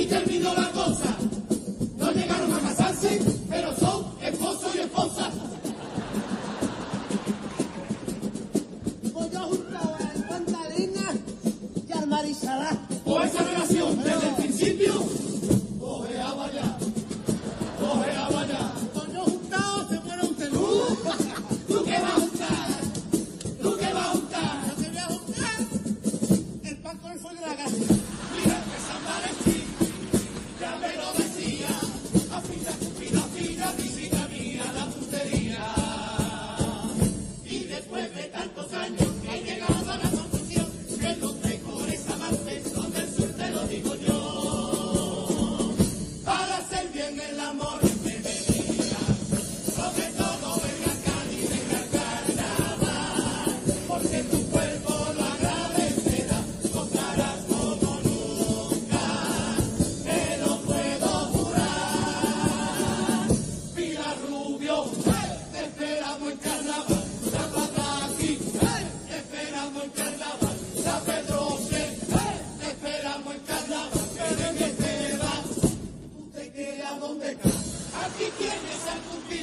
así terminó la cosa. No llegaron a casarse, pero son esposo y esposa. Voy yo junto a Juan y al Marisará. O esa relación desde que tiene San Cupido.